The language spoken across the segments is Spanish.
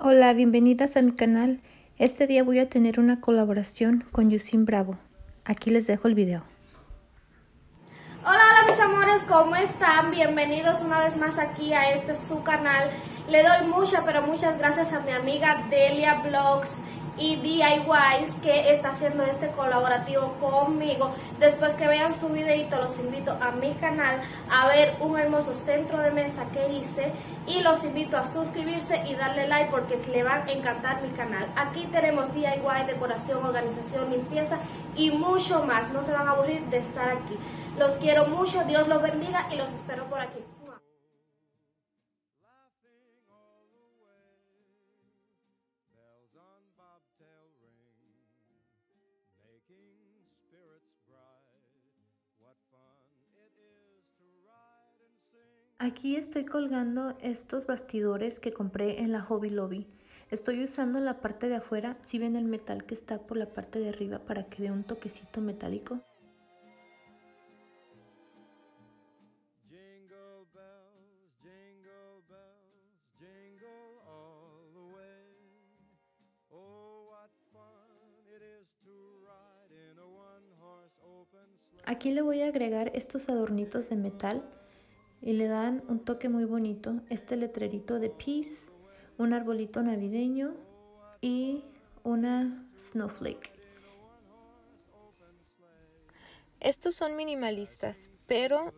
Hola, bienvenidas a mi canal. Este día voy a tener una colaboración con Yusin Bravo. Aquí les dejo el video. Hola, hola mis amores, ¿cómo están? Bienvenidos una vez más aquí a este su canal. Le doy muchas, pero muchas gracias a mi amiga Delia Vlogs y DIYs que está haciendo este colaborativo conmigo. Después que vean su videito, los invito a mi canal a ver un hermoso centro de mesa que hice y los invito a suscribirse y darle like porque le va a encantar mi canal. Aquí tenemos DIY, decoración, organización, limpieza y mucho más. No se van a aburrir de estar aquí. Los quiero mucho, Dios los bendiga y los espero por aquí. Aquí estoy colgando estos bastidores que compré en la Hobby Lobby. Estoy usando la parte de afuera, si ven el metal que está por la parte de arriba para que dé un toquecito metálico. Aquí le voy a agregar estos adornitos de metal y le dan un toque muy bonito. Este letrerito de Peace, un arbolito navideño y una snowflake. Estos son minimalistas, pero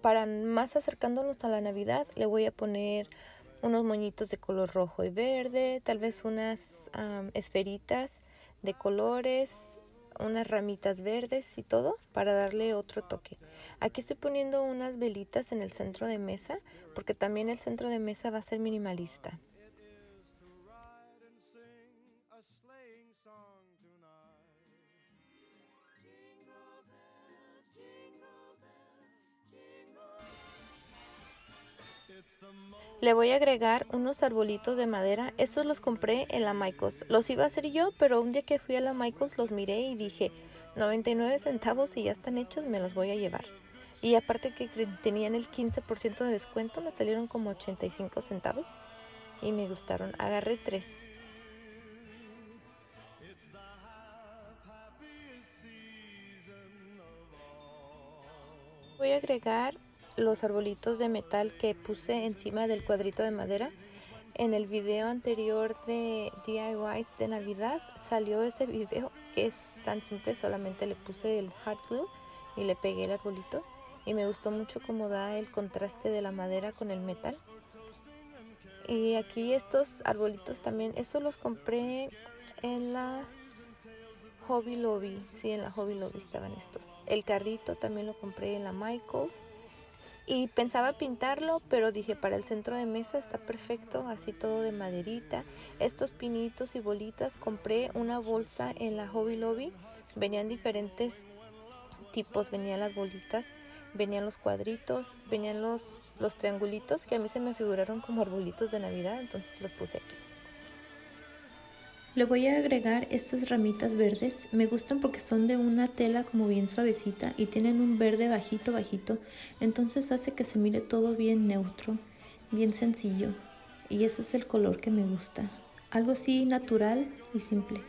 para más acercándonos a la Navidad le voy a poner unos moñitos de color rojo y verde, tal vez unas esferitas de colores, unas ramitas verdes y todo para darle otro toque. Aquí estoy poniendo unas velitas en el centro de mesa porque también el centro de mesa va a ser minimalista. Le voy a agregar unos arbolitos de madera. Estos los compré en la Michaels. Los iba a hacer yo, pero un día que fui a la Michaels los miré y dije, 99 centavos y ya están hechos, me los voy a llevar. Y aparte que tenían el 15% de descuento, me salieron como 85 centavos y me gustaron. Agarré tres. Voy a agregar los arbolitos de metal que puse encima del cuadrito de madera. En el video anterior de DIYs de Navidad salió ese video que es tan simple, solamente le puse el hot glue y le pegué el arbolito y me gustó mucho cómo da el contraste de la madera con el metal. Y aquí estos arbolitos también, estos los compré en la Hobby Lobby, sí, en la Hobby Lobby estaban estos. El carrito también lo compré en la Michaels y pensaba pintarlo, pero dije para el centro de mesa está perfecto, así todo de maderita. Estos pinitos y bolitas, compré una bolsa en la Hobby Lobby, venían diferentes tipos, venían las bolitas, venían los cuadritos, venían los, los triangulitos que a mí se me figuraron como arbolitos de Navidad, entonces los puse aquí. Le voy a agregar estas ramitas verdes. Me gustan porque son de una tela como bien suavecita y tienen un verde bajito bajito. Entonces hace que se mire todo bien neutro, bien sencillo. Y ese es el color que me gusta. Algo así natural y simple.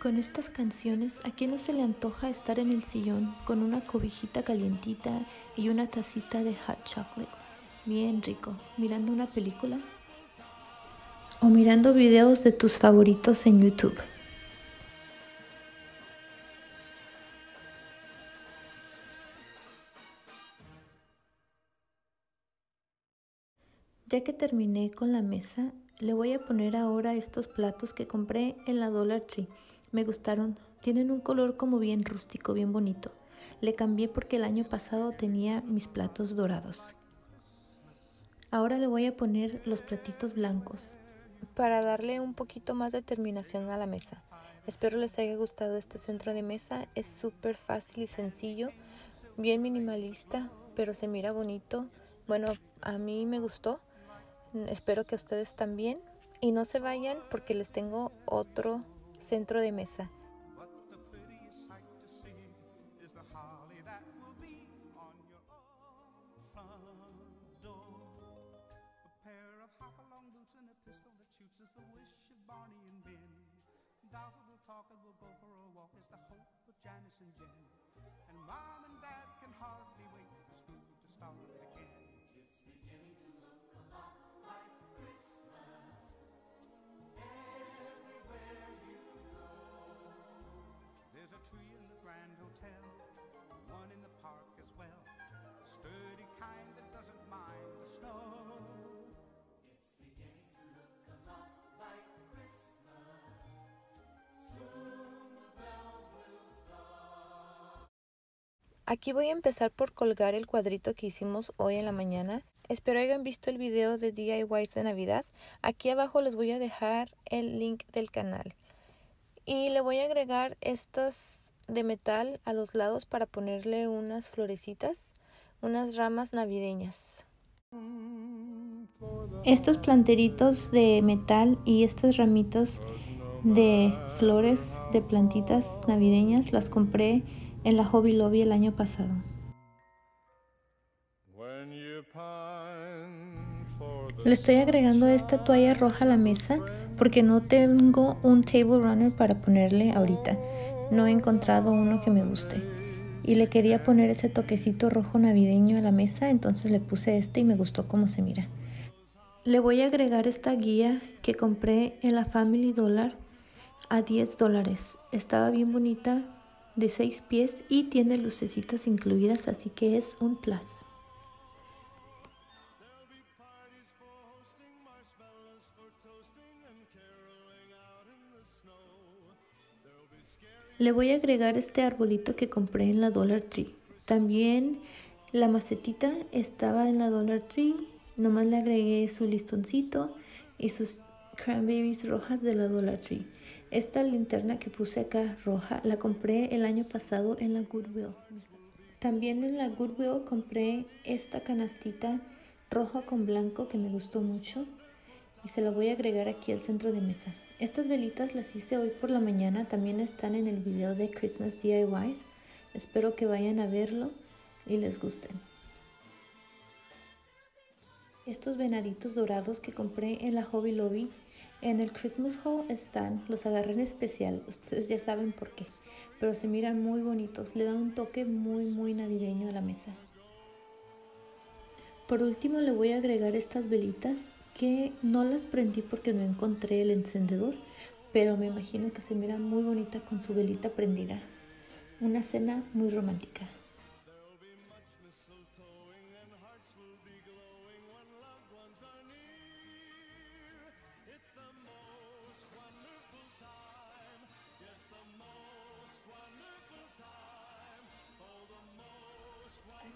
Con estas canciones, ¿a quién no se le antoja estar en el sillón con una cobijita calientita y una tacita de hot chocolate? Bien rico, mirando una película o mirando videos de tus favoritos en YouTube. Ya que terminé con la mesa, le voy a poner ahora estos platos que compré en la Dollar Tree. Me gustaron, tienen un color como bien rústico, bien bonito. Le cambié porque el año pasado tenía mis platos dorados. Ahora le voy a poner los platitos blancos para darle un poquito más de terminación a la mesa. Espero les haya gustado este centro de mesa. Es súper fácil y sencillo, bien minimalista, pero se mira bonito. Bueno, a mí me gustó. Espero que ustedes también. Y no se vayan porque les tengo otro centro de mesa. Janice and Jen. And mom and dad can hardly wait for school to start again. Aquí voy a empezar por colgar el cuadrito que hicimos hoy en la mañana. Espero hayan visto el video de DIYs de Navidad. Aquí abajo les voy a dejar el link del canal. Y le voy a agregar estos de metal a los lados para ponerle unas florecitas, unas ramas navideñas. Estos planteritos de metal y estas ramitas de flores de plantitas navideñas las compré en la Hobby Lobby el año pasado. Le estoy agregando esta toalla roja a la mesa porque no tengo un table runner para ponerle ahorita. No he encontrado uno que me guste. Y le quería poner ese toquecito rojo navideño a la mesa, entonces le puse este y me gustó cómo se mira. Le voy a agregar esta guía que compré en la Family Dollar a 10 dólares. Estaba bien bonita, de 6 pies y tiene lucecitas incluidas, así que es un plus. Le voy a agregar este arbolito que compré en la Dollar Tree. También la macetita estaba en la Dollar Tree. Nomás le agregué su listoncito y sus cranberries rojas de la Dollar Tree. Esta linterna que puse acá roja la compré el año pasado en la Goodwill. También en la Goodwill compré esta canastita roja con blanco que me gustó mucho y se la voy a agregar aquí al centro de mesa. Estas velitas las hice hoy por la mañana, también están en el video de Christmas DIYs. Espero que vayan a verlo y les gusten. Estos venaditos dorados que compré en la Hobby Lobby en el Christmas Haul están, los agarré en especial, ustedes ya saben por qué, pero se miran muy bonitos, le dan un toque muy muy navideño a la mesa. Por último le voy a agregar estas velitas que no las prendí porque no encontré el encendedor, pero me imagino que se mira muy bonita con su velita prendida. Una cena muy romántica.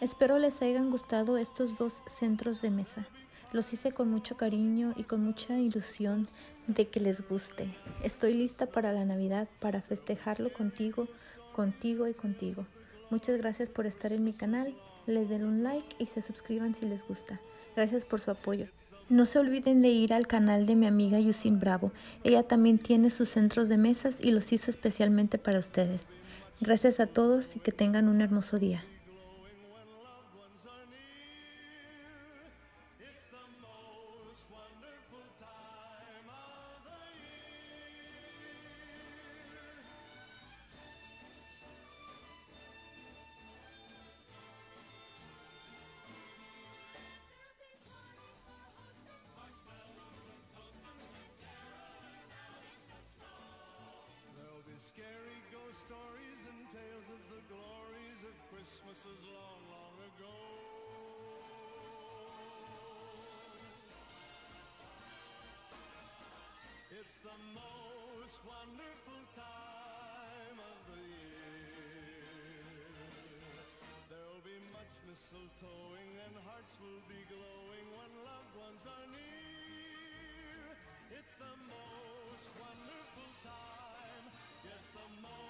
Espero les hayan gustado estos dos centros de mesa. Los hice con mucho cariño y con mucha ilusión de que les guste. Estoy lista para la Navidad, para festejarlo contigo, contigo y contigo. Muchas gracias por estar en mi canal. Les den un like y se suscriban si les gusta. Gracias por su apoyo. No se olviden de ir al canal de mi amiga Yusin Bravo. Ella también tiene sus centros de mesas y los hizo especialmente para ustedes. Gracias a todos y que tengan un hermoso día. Christmases long, long ago. It's the most wonderful time of the year. There'll be much mistletoeing and hearts will be glowing when loved ones are near. It's the most wonderful time. Yes, the most.